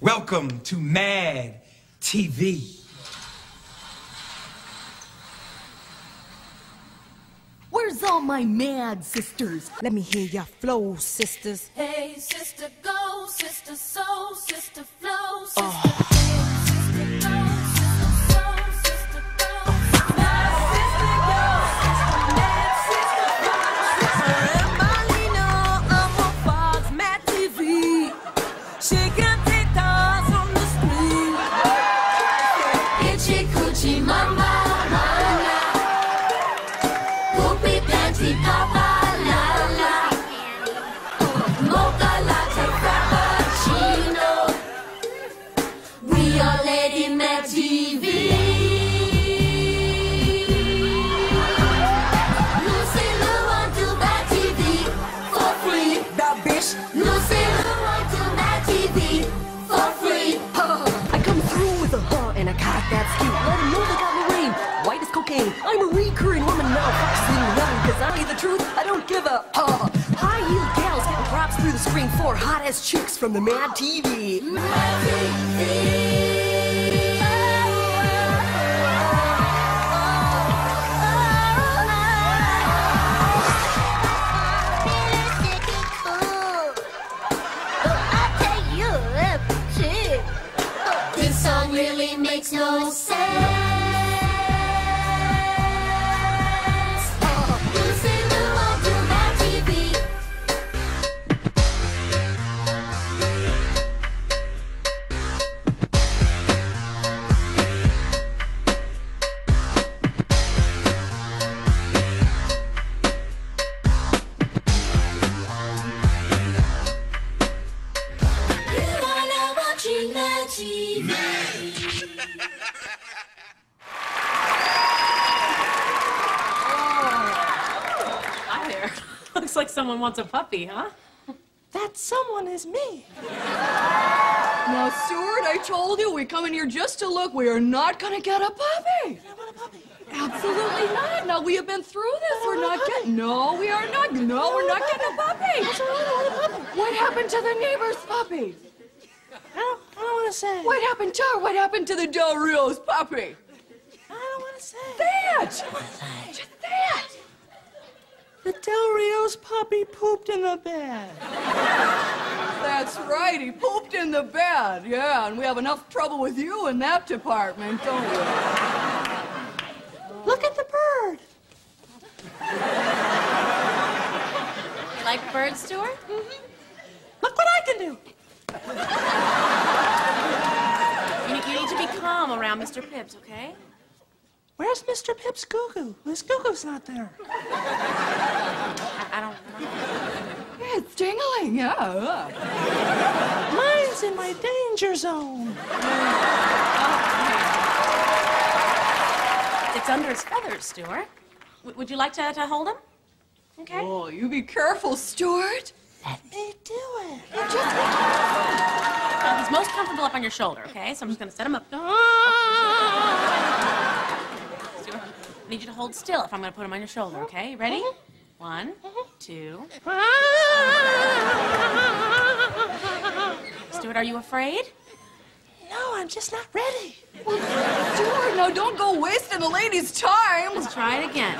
Welcome to Mad TV. Where's all my mad sisters? Let me hear your flow, sisters. Hey, sister, go, sister, soul, sister, flow, oh. sister, Oh. Truth. I don't give a huh. High heel gals getting props through the screen for hot ass chicks from the Mad TV. Mad This someone wants a puppy, huh? That someone is me. Now, Stuart, I told you we come in here just to look. We are not gonna get a puppy. Absolutely not. Now we have been through this. We're not getting. No, we are not. No, we're not getting a puppy. What happened to the neighbor's puppy? I don't, I don't want to say. What happened to her? What happened to the Del Rio's puppy? I don't want to say. That. Just that. The Del Rio's puppy pooped in the bed. That's right. He pooped in the bed. Yeah, and we have enough trouble with you in that department, don't we? Look at the bird. You like birds, Stuart? Mm-hmm. Look what I can do. You need, you need to be calm around Mr. Pibbs, okay? Where's Mr. Pip's Goo Goo? His Goo Goo's not there. I, I don't. Yeah, it's jingling. Yeah. Mine's in my danger zone. It's under his feathers, Stuart. W- would you like to, to hold him? Okay. Oh, you be careful, Stuart. Let me do it. You just. Uh, he's most comfortable up on your shoulder, okay? So I'm just gonna set him up. Stuart, I need you to hold still if I'm gonna put him on your shoulder, okay? Ready? One, two. Stuart, are you afraid? No, I'm just not ready. Stuart, now don't go wasting the lady's time. Let's try it again.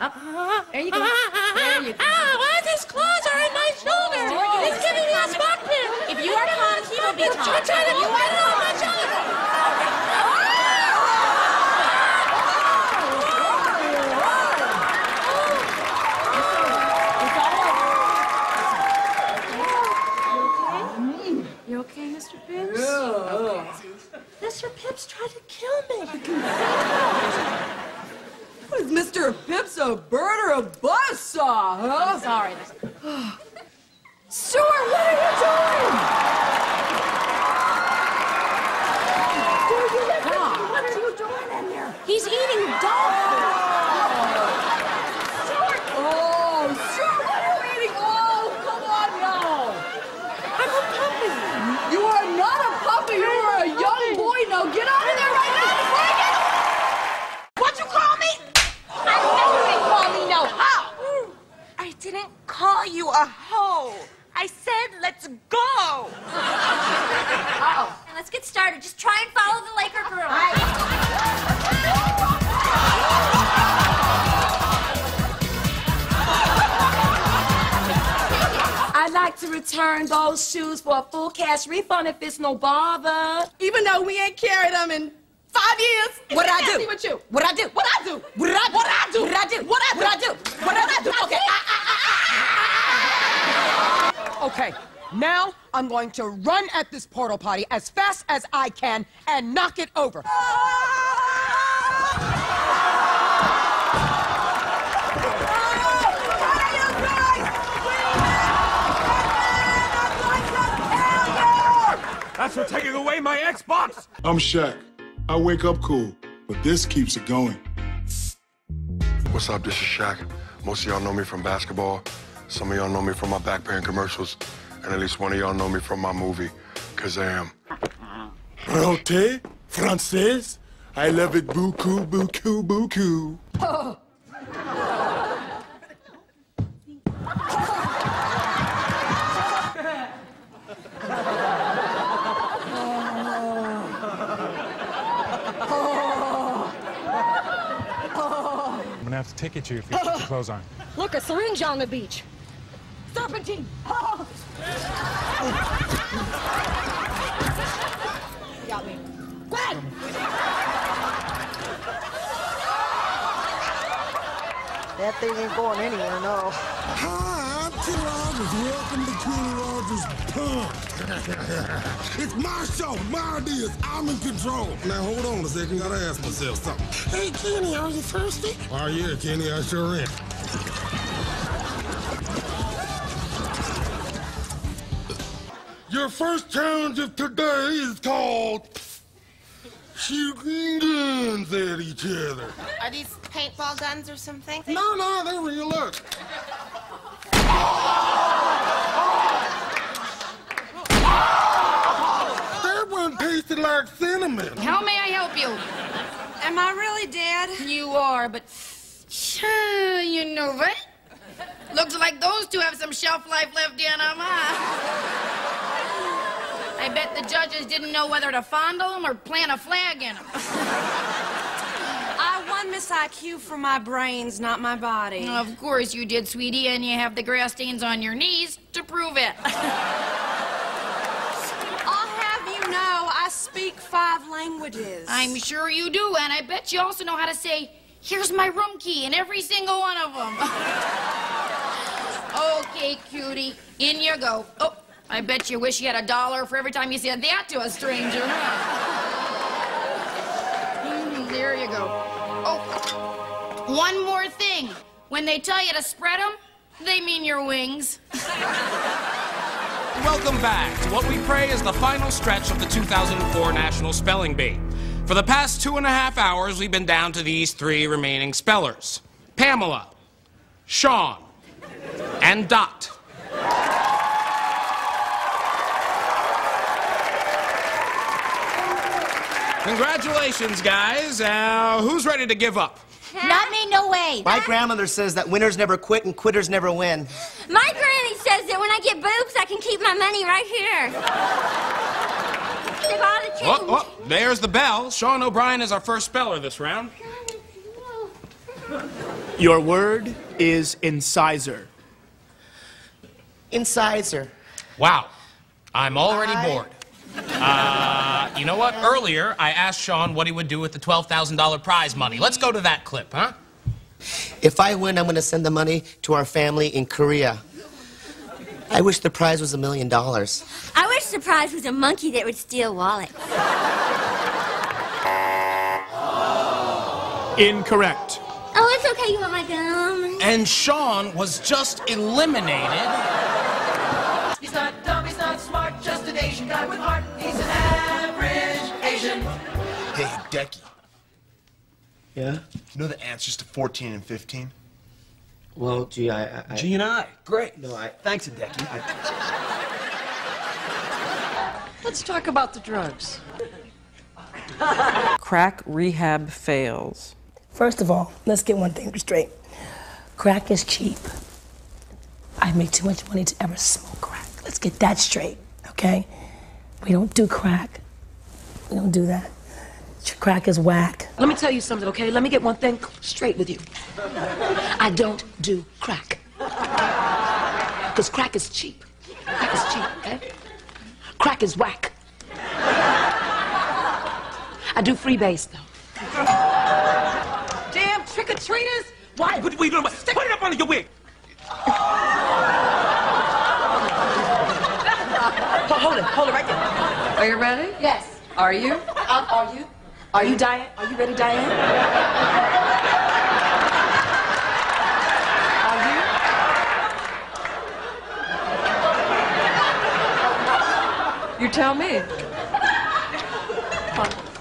Up. There you go. There you go. Ah, why his claws are in my shoulder? He's giving me a spot pin. If you are calm, he will be calm. Try to you want it on my shoulder. It's all over. You okay, Mr. Pibbs? Mr. Pips tried to kill me. What is Mr. Pips a bird or a buzzsaw, huh? Sorry. Stuart, what are you doing? What are you ah. doing in here? He's eating dog food. Oh, Stuart, what are you eating? Oh, come on now. I'm a puppy. You are not a puppy. You are a young boy. Now get out of there right now before I get... What you call me? I know you didn't call me no hoe. I didn't call you a hoe. I said let's go. Uh-oh. Let's get started. Just try and follow the Laker girl. I'd like to return those shoes for a full cash refund if it's no bother. Even though we ain't carried them in five years. What did I do? With you. What I do? What I do? What I do? What I do? What I do? What I do? What I do? What I do? Okay. Okay, now I'm going to run at this portal potty as fast as I can and knock it over. That's for taking away my Xbox! I'm Shaq. I wake up cool, but this keeps it going. What's up? This is Shaq. Most of y'all know me from basketball. Some of y'all know me from my back paying commercials. And at least one of y'all know me from my movie, Kazam. Rote, français. I love it beaucoup, beaucoup, beaucoup. I'm gonna have to ticket you if you put your clothes on. Look, a syringe on the beach. Serpentine. Got me. Gwen! That thing ain't going anywhere, no. Hi, I'm Kenny Rogers. Welcome to Kenny Rogers Pump. it's my show, my ideas. I'm in control. Now hold on a second, gotta ask myself something. Hey Kenny, are you thirsty? Oh yeah, Kenny, I sure am. Your first challenge of today is called shooting guns at each other. Are these paintball guns or something? No, no, they're real. Look. That one tasted like cinnamon. How may I help you? Am I really dead? You are, but sure, you know what? Looks like those two have some shelf life left in them, huh? I bet the judges didn't know whether to fondle them or plant a flag in them. I won Miss IQ for my brains, not my body. Of course you did, sweetie, and you have the grass stains on your knees to prove it. I'll have you know I speak five languages. I'm sure you do, and I bet you also know how to say, here's my room key in every single one of them. okay, cutie, in you go. Oh, I bet you wish you had a dollar for every time you said that to a stranger. Mm, there you go. Oh, one more thing. When they tell you to spread them, they mean your wings. Welcome back to what we pray is the final stretch of the 2004 National Spelling Bee. For the past two and a half hours, we've been down to these three remaining spellers Pamela, Sean, and Dot. Congratulations, guys. Uh, who's ready to give up? Not me, no way. My grandmother says that winners never quit and quitters never win. My granny says that when I get boobs, I can keep my money right here. They bought a change. Oh, oh, there's the bell. Sean O'Brien is our first speller this round. Your word is incisor. Incisor. Wow. I'm already I- bored. Uh, you know what? Earlier, I asked Sean what he would do with the $12,000 prize money. Let's go to that clip, huh? If I win, I'm going to send the money to our family in Korea. I wish the prize was a million dollars. I wish the prize was a monkey that would steal wallets. Incorrect. Oh, it's okay. You want my gum? And Sean was just eliminated. Decky, Yeah? you know the answers to 14 and 15? Well, gee, I. I, I G and I. Great. No, I. Thanks, Decky. Let's talk about the drugs. Crack rehab fails. First of all, let's get one thing straight. Crack is cheap. I make too much money to ever smoke crack. Let's get that straight, okay? We don't do crack. We don't do that. Crack is whack. Let me tell you something, okay? Let me get one thing straight with you. I don't do crack. Because crack is cheap. Crack is cheap, okay? Crack is whack. I do freebase, though. Damn trick-or-treaters! Why? What, what are you doing? Put it up under your wig. Hold it, hold it right there. Are you ready? Yes. Are you? Um, are you? Are you Diane? Are you ready, Diane? Are you? You tell me.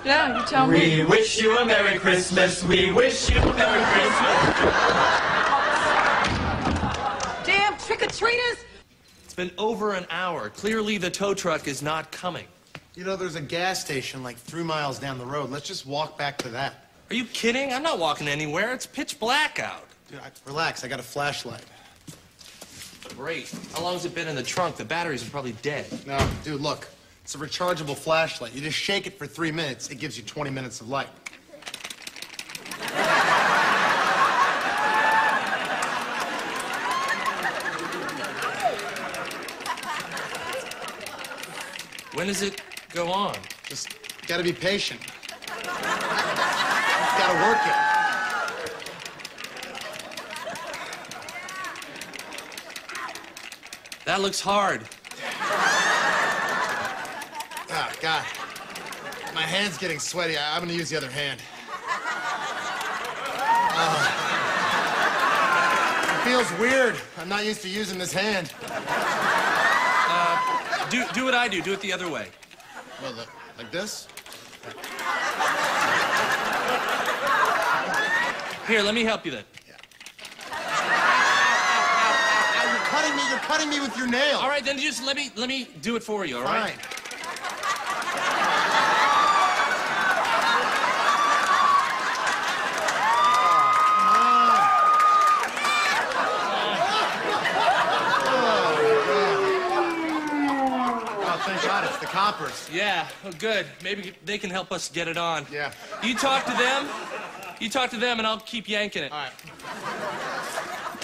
Yeah, you tell me. We wish you a Merry Christmas. We wish you a Merry Christmas. Damn trick-or-treaters! It's been over an hour. Clearly, the tow truck is not coming. You know, there's a gas station like three miles down the road. Let's just walk back to that. Are you kidding? I'm not walking anywhere. It's pitch black out. Dude, I, relax. I got a flashlight. Great. How long's it been in the trunk? The batteries are probably dead. No, dude, look. It's a rechargeable flashlight. You just shake it for three minutes. It gives you 20 minutes of light. When does it go on? Just gotta be patient. gotta work it. That looks hard. Ah, God. My hand's getting sweaty. I- I'm gonna use the other hand. Ah. it feels weird. I'm not used to using this hand. Uh, do, do what I do. Do it the other way. Well, the- like this? Here, let me help you then. Ah, You're cutting me. You're cutting me with your nail. All right, then just let me let me do it for you. All right. Fine. Oh, thank God, it's. Yeah. Oh, good. Maybe they can help us get it on. Yeah. You talk to them. You talk to them, and I'll keep yanking it. All right.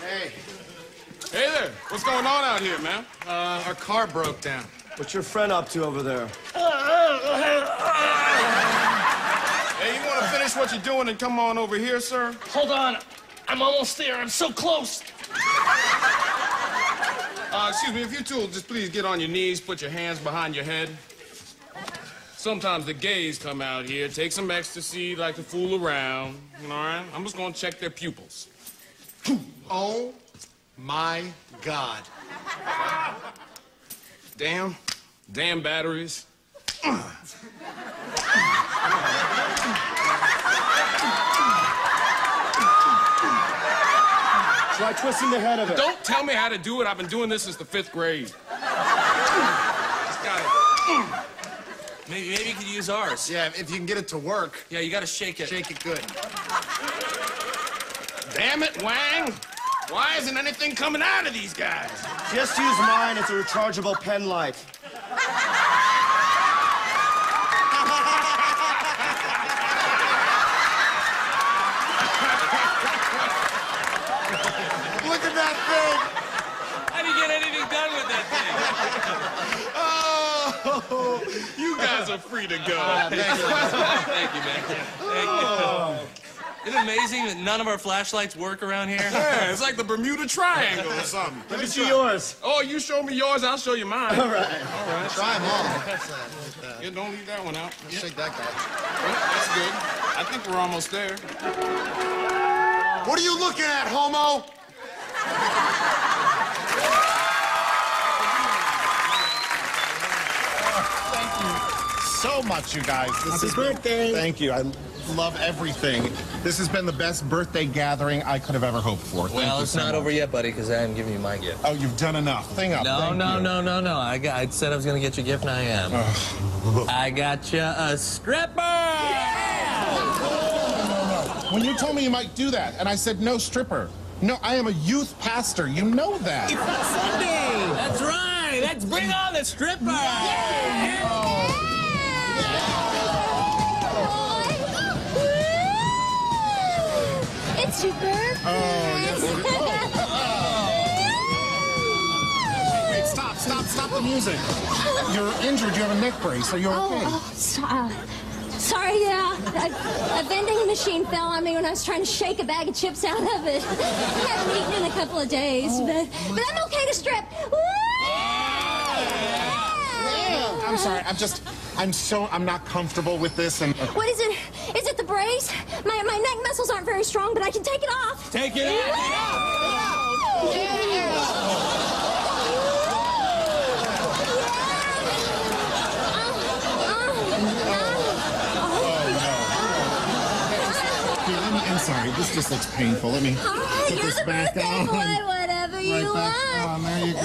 Hey, Hey there, what's going on out here, man? uh, our car broke down. What's your friend up to over there? Hey, you want to finish what you're doing and come on over here, sir? Hold on. I'm almost there. I'm so close. Uh, excuse me, if you two will just please get on your knees, put your hands behind your head. Sometimes the gays come out here, take some ecstasy, like to fool around. All right? I'm just gonna check their pupils. Oh my God. Damn. Damn batteries. Try twisting the head of it. Don't tell me how to do it. I've been doing this since the fifth grade. Just gotta. Maybe maybe you could use ours. Yeah, if you can get it to work, Yeah, you got to shake it. shake it good. Damn it, Wang! Why isn't anything coming out of these guys? Just use mine. It's a rechargeable pen light. Look at that thing. How do you get anything done with that thing? Oh, you guys are free to go. Thank you, man. Thank you. Isn't it amazing that none of our flashlights work around here? Yeah, it's like the Bermuda Triangle or something. Let me see yours. Oh, you show me yours, I'll show you mine. All right. All right. Try them all. That's, uh, like that. Yeah, don't leave that one out. Let's shake that guy. Well, that's good. I think we're almost there. What are you looking at, homo? So much, you guys. This Happy has birthday. Been, thank you. I love everything. This has been the best birthday gathering I could have ever hoped for. Thank Well, you it's so not much. over yet, buddy, because I haven't given you my gift. Oh, you've done enough. Thing up. No, Thank no, you. no, no, no. I, got, I said I was going to get you a gift, and I am. I got you a stripper! No, no. When you told me you might do that, and I said no stripper. No, I am a youth pastor. You know that. It's Sunday! That's right! Let's bring on the stripper! Oh, yes. oh. Stop, stop, stop the music. You're injured. You have a neck brace. Are you oh, okay? Oh, so, uh, sorry, yeah. A, a, vending machine fell on me when I was trying to shake a bag of chips out of it. I haven't eaten in a couple of days, oh, but, but I'm okay to strip. Yeah. Yeah. Yeah. I'm sorry. I'm just... I'm so, I'm not comfortable with this. And What is it? Is it the brace? My, my neck muscles aren't very strong, but I can take it off. Take it Here, let me, I'm sorry. This just looks painful. Let me ah, put this back birthday on. boy, whatever you Right back want. on. There you go.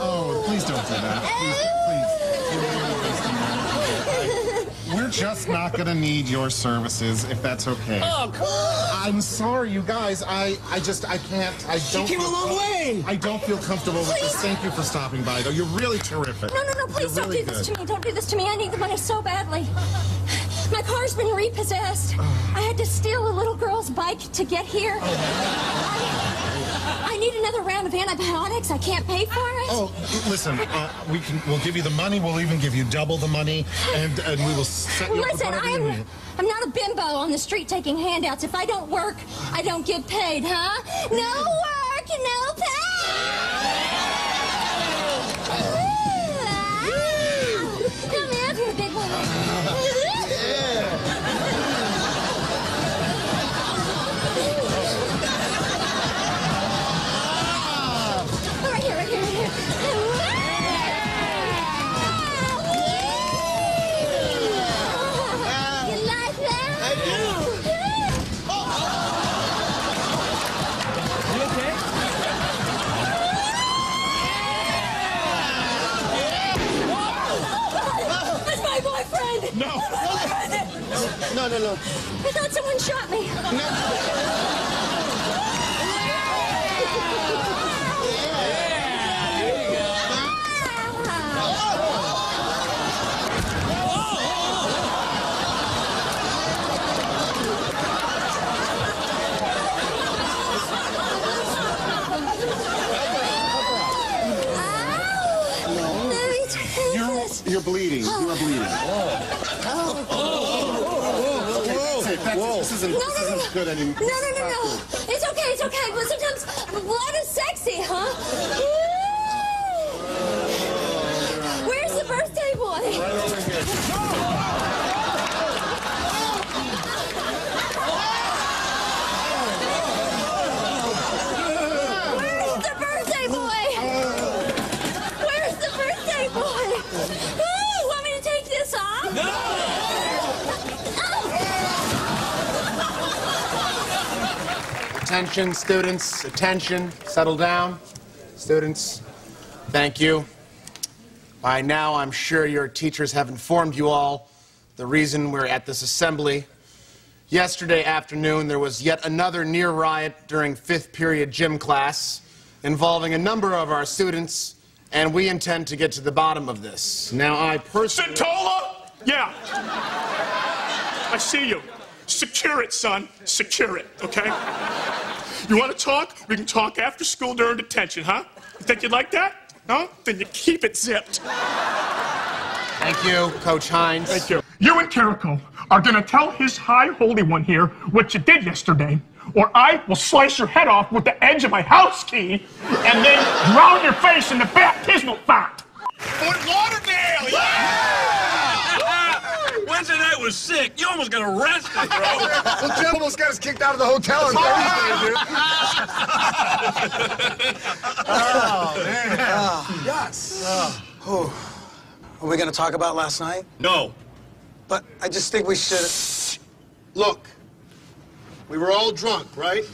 Oh, please don't do that. Please, please. You're really wasting my We're just not gonna need your services if that's okay. Oh, come on. I'm sorry, you guys. I, I just, I can't. I She don't. came a feel long way. I don't feel comfortable with this. Thank you for stopping by, though. You're really terrific. No, no, no, please You're don't really do this good. to me. Don't do this to me. I need the money so badly. My car's been repossessed. I had to steal a little girl's bike to get here. Oh, I, I need another round of antibiotics. I can't pay for it. Oh, listen. Uh, we can. We'll give you the money. We'll even give you double the money, and and we will set you up with Listen, I'm. I'm not a bimbo on the street taking handouts. If I don't work, I don't get paid, huh? No work, no No, no, no. I thought someone shot me. You're, you're bleeding. You are bleeding. Okay, that's it. That's it. This isn't, No, this no, no, isn't good anymore. No, no, no, no. It's okay, it's okay. But sometimes blood is sexy, huh? Woo! Where's the birthday boy? Where's the birthday boy? Where's the birthday boy? Ooh, want me to take this off? Attention, students. Attention. Settle down. Students, thank you. By now, I'm sure your teachers have informed you all the reason we're at this assembly. Yesterday afternoon, there was yet another near riot during fifth period gym class involving a number of our students, and we intend to get to the bottom of this. Now, I personally. Centola? Yeah. I see you. Secure it, son. Secure it, okay? You want to talk? We can talk after school during detention, huh? You think you'd like that? No? Then you keep it zipped. Thank you, Coach Hines. Thank you. You and Carrico are gonna tell his high holy one here what you did yesterday, or I will slice your head off with the edge of my house key and then drown your face in the baptismal font. Fort Lauderdale, yeah! Wednesday night was sick. You almost got arrested, bro. well, Jim almost got us kicked out of the hotel on Thursday, dude. Oh, man. Oh, yes. Oh. Are we going to talk about last night? No. But I just think we should. Look, we were all drunk, right?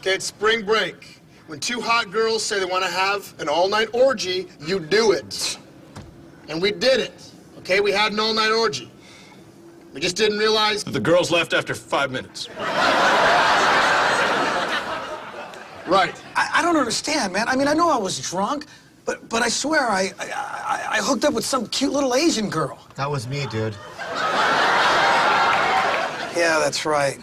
Okay, it's spring break. When two hot girls say they want to have an all-night orgy, you do it. And we did it. Okay, we had an all-night orgy. We just didn't realize. that The girls left after five minutes. Right. I, I don't understand, man. I mean, I know I was drunk, but but I swear I I, I I hooked up with some cute little Asian girl. That was me, dude. Yeah, that's right.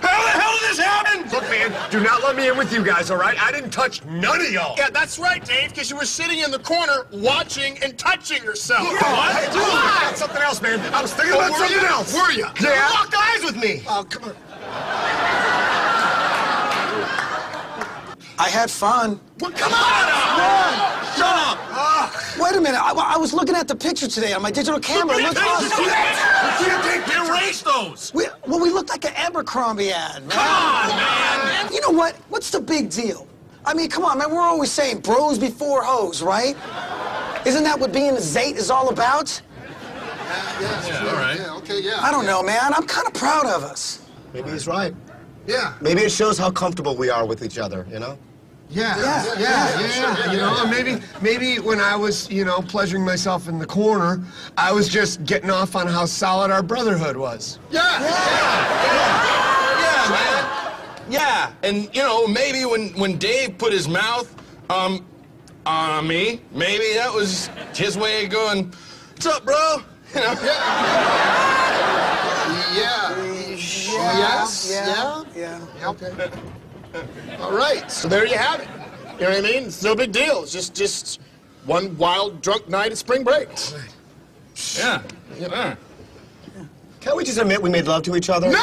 How the hell did this happen? Look, man, do not let me in with you guys, all right? I didn't touch none of y'all. Yeah, that's right, Dave, because you were sitting in the corner watching and touching yourself. Hey, dude, about something else, man. I was thinking Oh, about something you? else. Were you? Yeah. Lock eyes with me. Oh, come on. I had fun. Well, come on! Shut up! Wait a minute. I, I was looking at the picture today on my digital camera. Look, Erase those! We, well, we looked like an Abercrombie ad, man. Come on, man! You know what? What's the big deal? I mean, come on, man. We're always saying bros before hoes, right? Isn't that what being a Zate is all about? Yeah, yeah, all right. yeah, okay, yeah. I don't know, man. I'm kind of proud of us. Maybe he's right. Yeah. Maybe it shows how comfortable we are with each other, you know? Yeah, Yeah, yeah, yeah, yeah, sure. You know, maybe, maybe when I was, you know, pleasuring myself in the corner, I was just getting off on how solid our brotherhood was. Yeah. Yeah, yeah, man. Yeah, and you know, maybe when when Dave put his mouth um on me, maybe that was his way of going, "What's up, bro?" You know? Yeah. Yes. Yeah. Yeah. Okay. All right. So there you have it. You know what I mean? It's no big deal. It's just just one wild drunk night at spring break. Yeah. Yeah. Can't we just admit we made love to each other? No! Why,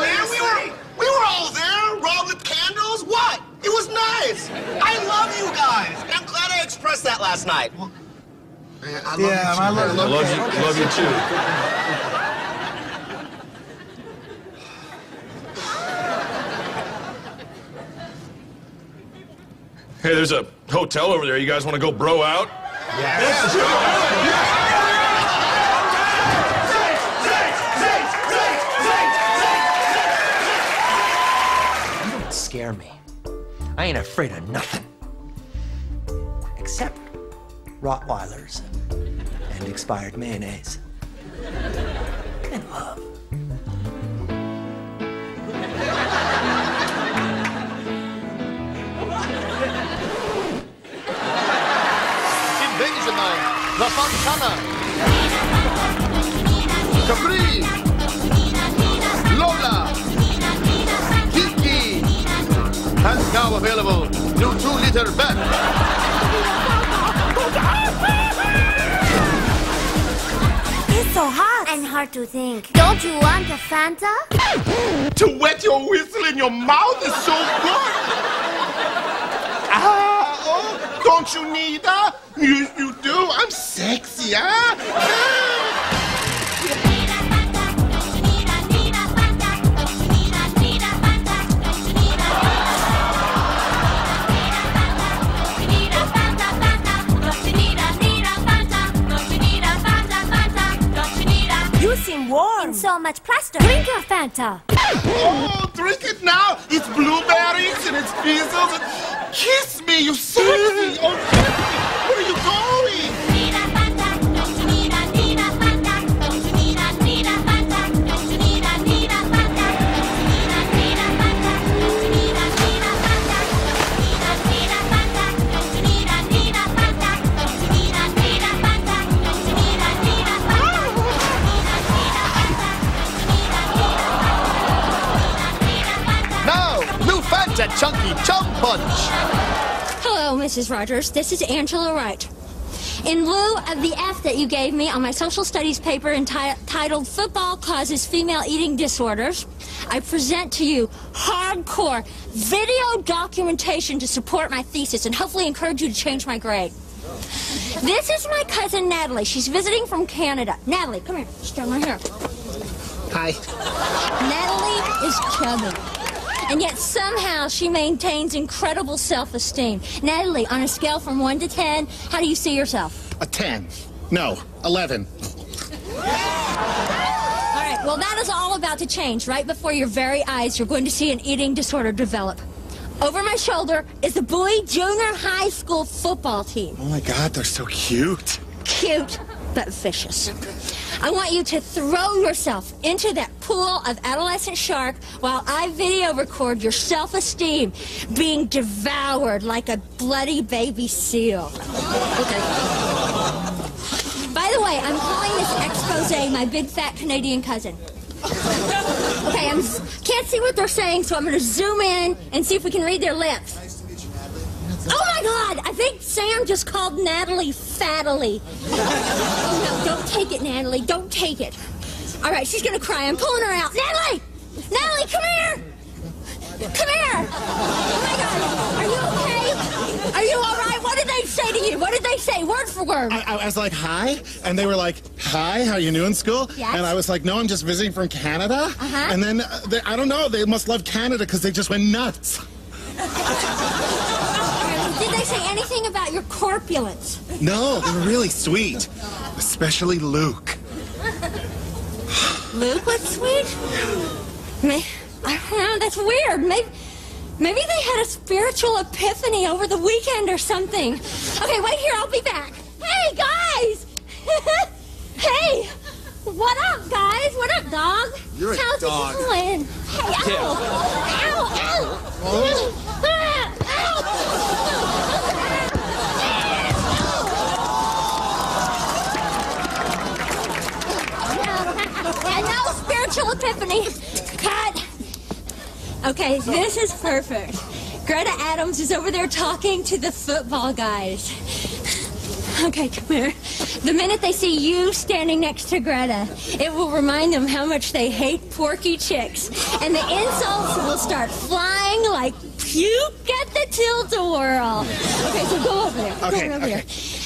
man? We were, we were all there, rolled with candles. What? It was nice. I love you guys. And I'm glad I expressed that last night. Man, I love Yeah, you too, I love- man. I love you. Okay. Love you too. Hey, there's a hotel over there. You guys want to go bro out? You don't scare me. I ain't afraid of nothing. Except Rottweilers and expired mayonnaise. And love. La Fontana, Capri, Lola, Kiki, and now available new two-liter bet. It's so hot. And hard to think. Don't you want a Fanta? To wet your whistle in your mouth is so good. Ah, oh, don't you need that? You, you do? I'm sexy, huh? You seem warm. In so much plaster. Drink your Fanta. Oh, drink it now. It's blueberries and it's measles. Kiss me, you sexy. Oh, Chunky Chum Punch. Hello, Mrs. Rogers. This is Angela Wright. In lieu of the F that you gave me on my social studies paper entitled Football Causes Female Eating Disorders, I present to you hardcore video documentation to support my thesis and hopefully encourage you to change my grade. This is my cousin Natalie. She's visiting from Canada. Natalie, come here. Stand right here. Hi. Natalie is chubby. And yet somehow she maintains incredible self-esteem. Natalie, on a scale from 1 to 10, how do you see yourself? A 10. No, 11. All right, well, that is all about to change. Right before your very eyes, you're going to see an eating disorder develop. Over my shoulder is the Bowie Junior High School football team. Oh my god, they're so cute. Cute, but vicious. I want you to throw yourself into that pool of adolescent shark while I video record your self esteem being devoured like a bloody baby seal. Okay. By the way, I'm calling this expose my big fat Canadian cousin. Okay, I can't see what they're saying, so I'm going to zoom in and see if we can read their lips. Oh my God! I think Sam just called Natalie fattily. Oh no! Don't take it, Natalie. Don't take it. All right, she's gonna cry. I'm pulling her out. Natalie! Natalie, come here! Come here! Oh my God! Are you okay? Are you all right? What did they say to you? What did they say, word for word? I, I was like, hi. And they were like, hi, how you new in school? Yes. And I was like, no, I'm just visiting from Canada. Uh-huh. And then, uh, they, I don't know, they must love Canada because they just went nuts. Did they say anything about your corpulence? No, they were really sweet. Especially Luke. Luke was sweet? May I don't know, that's weird. Maybe, maybe they had a spiritual epiphany over the weekend or something. Okay, wait here, I'll be back. Hey, guys! hey! What up, guys? What up, dog? You're a How's dog. it going? Hey, ow! Ow, ow! Ah, ow! Spiritual epiphany. Cut. Okay, this is perfect. Greta Adams is over there talking to the football guys. Okay, come here. The minute they see you standing next to Greta, it will remind them how much they hate porky chicks. And the insults will start flying like puke get the tilt-a-whirl. Okay, so go over there. Go Okay, over okay. there.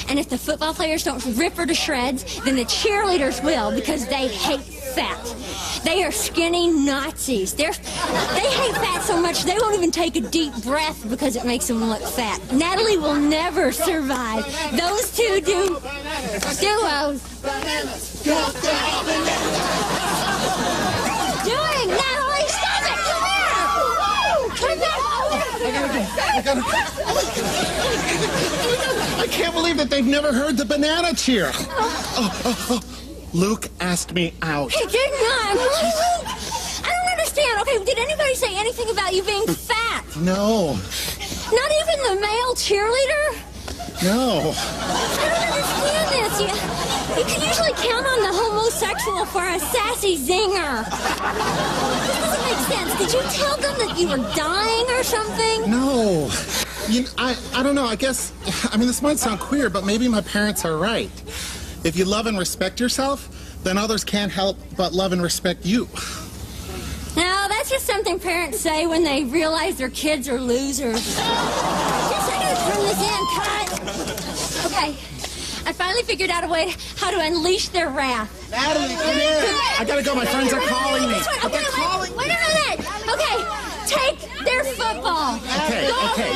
And if the football players don't rip her to shreds, then the cheerleaders will because they hate fat. They are skinny Nazis. They're, they hate fat so much they won't even take a deep breath because it makes them look fat. Natalie will never survive. Those two do duos. I gotta I can't believe that they've never heard the banana cheer. Oh, oh, oh. Luke asked me out. He did not. I don't understand. Okay, did anybody say anything about you being fat? No, Not even the male cheerleader? no. I don't understand this. You, you can usually count on the homosexual for a sassy zinger. This doesn't make sense. Did you tell them that you were dying or something? No. You kn- I, I don't know. I guess, I mean, this might sound queer, but maybe my parents are right. If you love and respect yourself, then others can't help but love and respect you. No, that's just something parents say when they realize their kids are losers. I gotta turn this in. Cut. Okay. I finally figured out a way how to unleash their wrath. Natalie, come here. I gotta go. My friends are calling me. Way. Okay, wait, wait a minute. Okay, take their football. Okay, okay.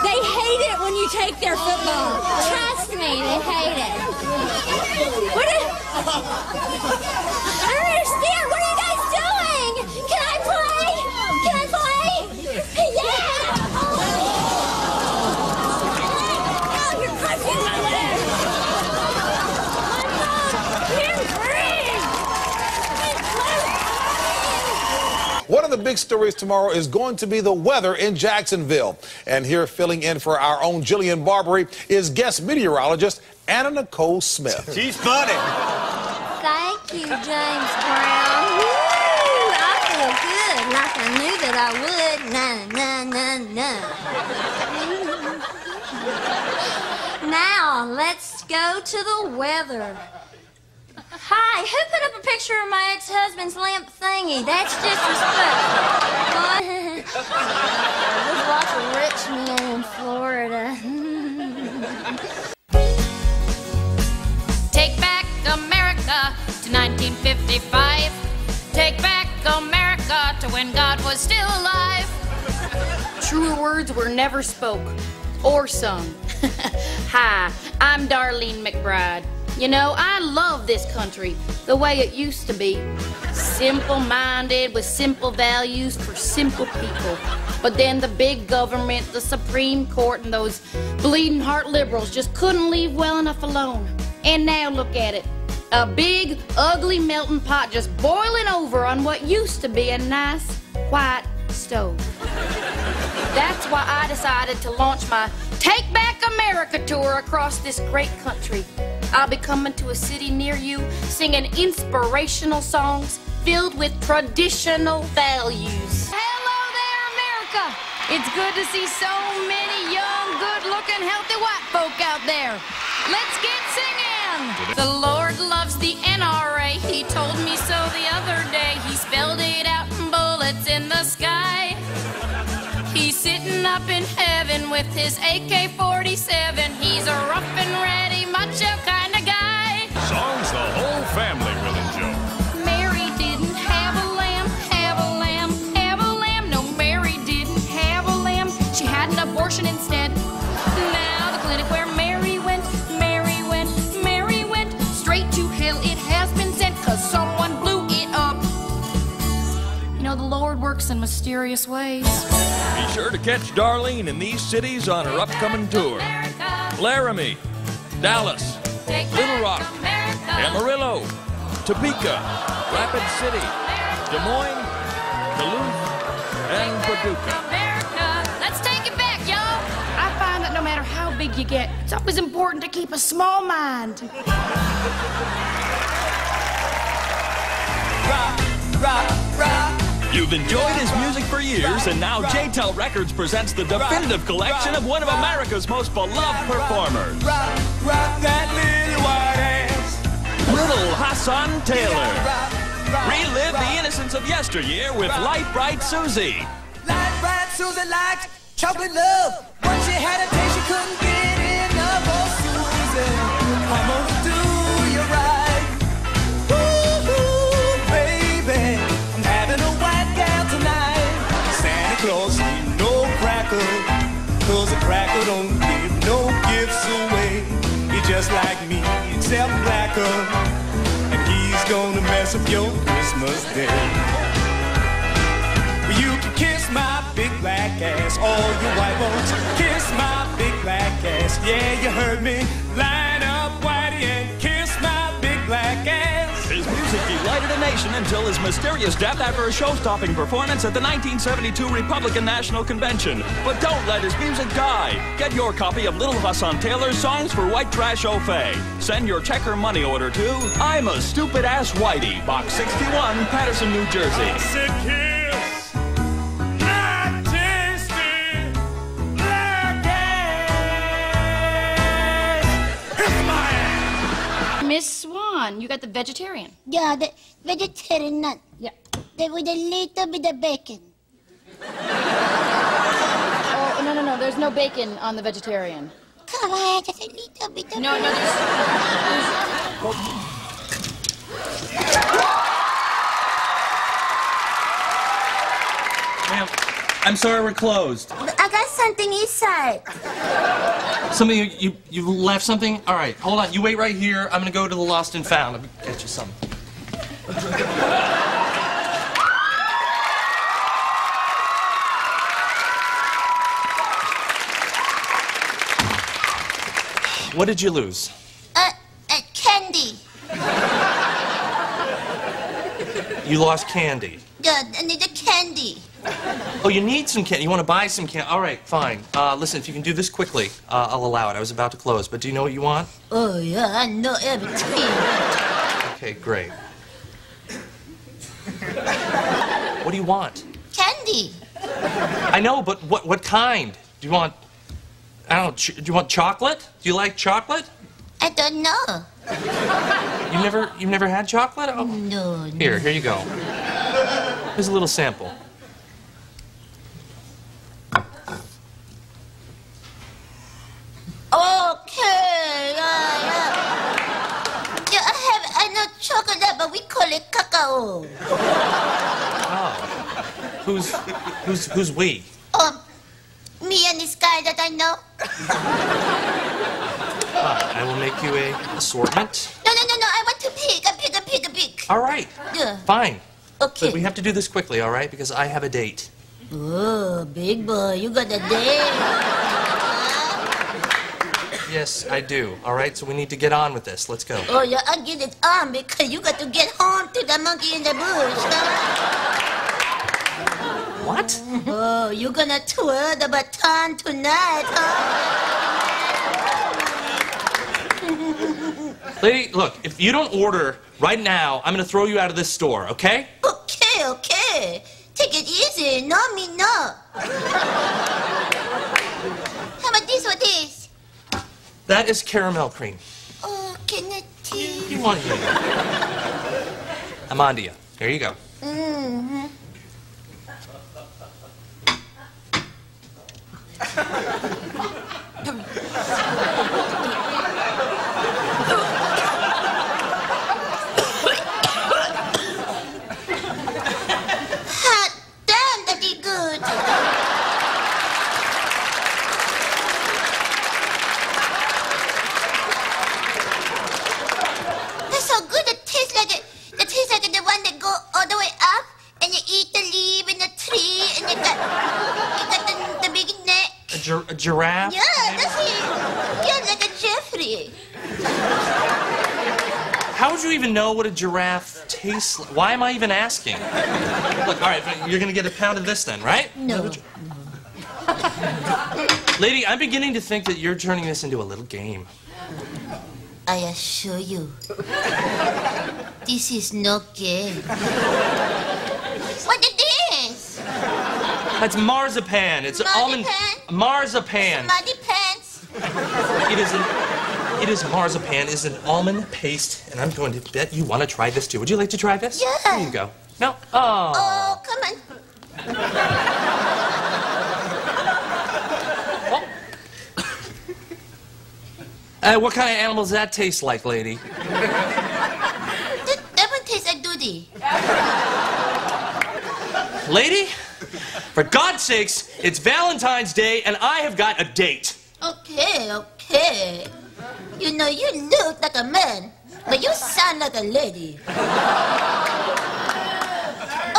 They hate it when you take their football. Trust me, they hate it. What big stories tomorrow is going to be the weather in Jacksonville. And here filling in for our own Jillian Barberie is guest meteorologist Anna Nicole Smith. She's funny. Thank you, James Brown. Woo! I feel good, like I knew that I would. Na na na na. now let's go to the weather. Hi, who put up a picture of my ex-husband's lamp thingy? That's disrespectful. There's lots of rich men in Florida. Take back America to 1955. Take back America to when God was still alive. Truer words were never spoke or sung. Hi, I'm Darlene McBride. You know, I love this country the way it used to be. Simple minded with simple values for simple people. But then the big government, the Supreme Court, and those bleeding heart liberals just couldn't leave well enough alone. And now look at it. A big, ugly melting pot just boiling over on what used to be a nice, white stove. That's why I decided to launch my Take Back America tour across this great country. I'll be coming to a city near you, singing inspirational songs filled with traditional values. Hello there, America! It's good to see so many young, good-looking, healthy white folk out there. Let's get singing! The Lord loves the NRA. He told me so the other day. He spelled it out in bullets in the sky. He's sitting up in heaven with his AK 47. He's a rough and ready, macho kind of guy. Songs the whole family will enjoy. Mary didn't have a lamb, have a lamb, have a lamb. No, Mary didn't have a lamb. She had an abortion instead. Now, the clinic where Mary went, Mary went, Mary went straight to hell. It has been sent because someone blew it up. You know, the Lord works in mysterious ways. Be sure to catch Darlene in these cities on her upcoming tour. Laramie, Dallas, Little Rock, Amarillo, Topeka, Rapid City, Des Moines, Duluth, and Paducah. America. Let's take it back, y'all. I find that no matter how big you get, it's always important to keep a small mind. You've enjoyed his music for years, and now K-tel Records presents the definitive collection of one of America's most beloved performers. Little Hassan Taylor. Relive the innocence of yesteryear with Light Bright Susie. Light bright Susie liked chocolate love. Once she had a taste, she couldn't get just like me, except blacker. And he's gonna mess up your Christmas day. You can kiss my big black ass, all you white folks. Kiss my big black ass, yeah, you heard me. Line delighted a nation until his mysterious death after a show-stopping performance at the 1972 Republican National Convention. But don't let his music die. Get your copy of Little Hassan Taylor's Songs for White Trash Au Fait. Send your check or money order to I'm a Stupid Ass Whitey, Box 61, Paterson, New Jersey. Miss Swan, you got the vegetarian. Yeah, the vegetarian nut. Yeah. The, with a little bit of bacon. Oh, no, no, no, there's no bacon on the vegetarian. Come on, just a little bit of No, no, Ma'am, I'm sorry we're closed. I got something inside. Something you, you you left something? All right, hold on. You wait right here. I'm gonna go to the lost and found. Let me get you something. What did you lose? Uh, uh, candy. You lost candy. Yeah, I need a candy. Oh, you need some candy. You want to buy some candy? All right, fine. Uh, listen, if you can do this quickly, uh, I'll allow it. I was about to close, but do you know what you want? Oh, yeah, I know everything. Okay, great. What do you want? Candy. I know, but what what kind? Do you want? I don't know. Ch- do you want chocolate? Do you like chocolate? I don't know. You never you've never had chocolate? Oh. No. Here, here you go. Here's a little sample. Okay, yeah, yeah. Yeah, I have, I know chocolate, but we call it cacao. Oh. Who's who's who's we? Um, me and this guy that I know. Uh, I will make you a assortment. No, no, no, no, I want to pick, a pick, a pick, a pick. All right. Yeah. Fine. Okay. But we have to do this quickly, all right? Because I have a date. Oh, big boy, you got a date. Yes, I do. All right, so we need to get on with this. Let's go. Oh, yeah, I'll get it on because you got to get home to the monkey in the bush? What? Oh, you're gonna twirl the baton tonight, huh? Lady, look, if you don't order right now, I'm gonna throw you out of this store, okay? Okay, okay. Take it easy. No, me no. How about this or this? That is caramel cream. Oh, can I taste? You want it? Amandia, there you go. Mm-hmm. Hot damn, that is good. That's so good. It tastes like it. It tastes like the one that go all the way up, and you eat the leaf in the tree, and you got you got the, the big neck. A, gir- a giraffe? Yeah, that's it. Yeah, like a Jeffrey. How would you even know what a giraffe tastes like? Why am I even asking? Look, all right, you're gonna get a pound of this then, right? No. Lady, I'm beginning to think that you're turning this into a little game. I assure you, this is no game. What is? That's marzipan. It's almond. Marzipan. Muddy pants. It is an. It is marzipan. It is an almond paste, and I'm going to bet you want to try this too. Would you like to try this? Yeah. Here you go. No. Oh. Oh, come on. Uh, what kind of animal does that taste like, lady? That, that one tastes like duty. Lady, for God's sakes, it's Valentine's Day, and I have got a date. Okay, okay. You know, you look like a man, but you sound like a lady.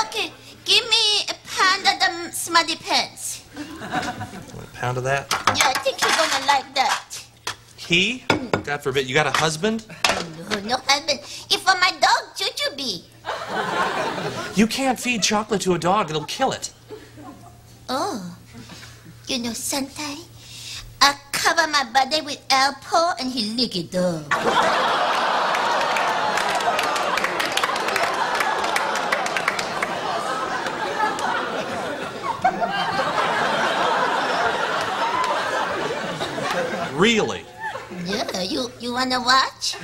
Okay, give me a pound of them smutty pants. Want A pound of that. Yeah, I think you're gonna like that. He? God forbid, you got a husband? No, no husband. If for my dog, Chuchu be. You can't feed chocolate to a dog, it'll kill it. Oh, you know sometimes I cover my body with apple and he lick it up. Really? Yeah, you you wanna watch?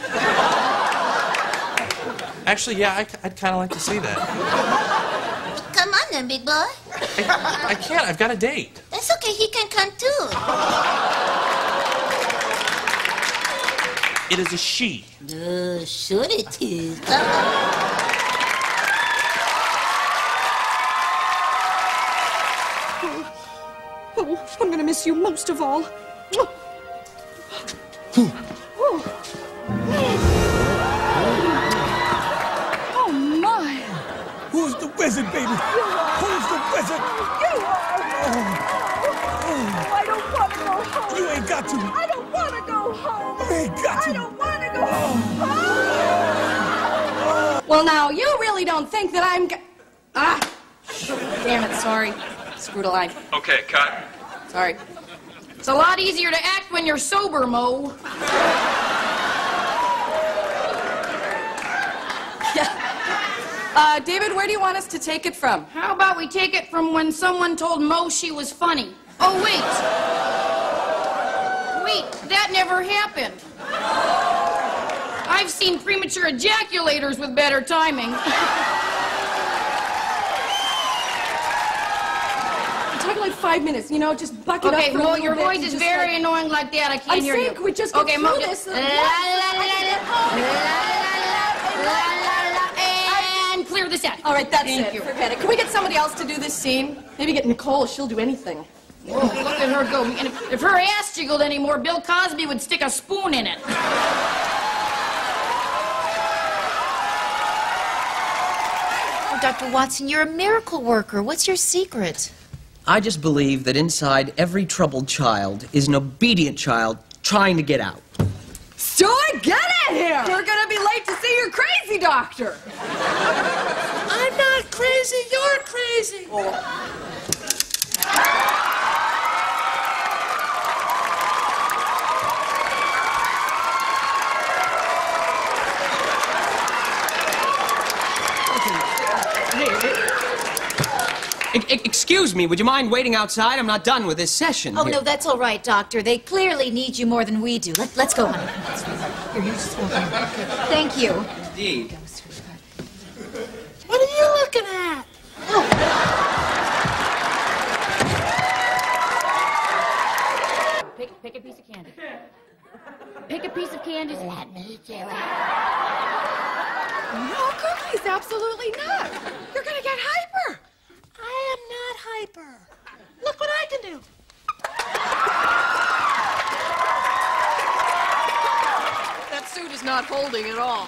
Actually, yeah, I, would kind of like to see that. Come on then, big boy. I can't, I've got a date. That's okay, he can come too. It is a she. Uh, sure it is. Come on. Oh, I'm gonna miss you most of all. Oh my! Who's the wizard, baby? Who's the wizard? You are. I don't want to go home. You ain't got to. I don't want to go home. You ain't got to. I don't want to go home. Well, now you really don't think that I'm. G- ah! Damn it! Sorry. Screwed a line. Okay, cut. Sorry. It's a lot easier to act when you're sober, Mo. Uh, David, where do you want us to take it from? How about we take it from when someone told Mo she was funny? Oh, wait. Wait, that never happened. I've seen premature ejaculators with better timing. Talking like five minutes, you know, just buck it Okay, up a Mo, your voice is very like- annoying like that. I can't I hear you. I think we just get okay, through Mo, this. La, la, la, la, la, la, and clear this out. All right, that's Thank it. you. Forget it. Can we get somebody else to do this scene? Maybe get Nicole. She'll do anything. Whoa, look at her go. And if, if her ass jiggled anymore, Bill Cosby would stick a spoon in it. Oh, Dr. Watson, you're a miracle worker. What's your secret? I just believe that inside every troubled child is an obedient child trying to get out. Stuart, crazy doctor. I'm not crazy, you're crazy. Oh. excuse me, would you mind waiting outside? I'm not done with this session. Oh, here. no, that's all right, Doctor. They clearly need you more than we do. Let, us go, honey. Here, you just walk Thank you. Indeed. What are you looking at? Pick, pick a piece of candy. Pick a piece of candy. Let me do it. No cookies, absolutely not. You're gonna get hyper. I am not hyper. Look what I can do. That suit is not holding at all.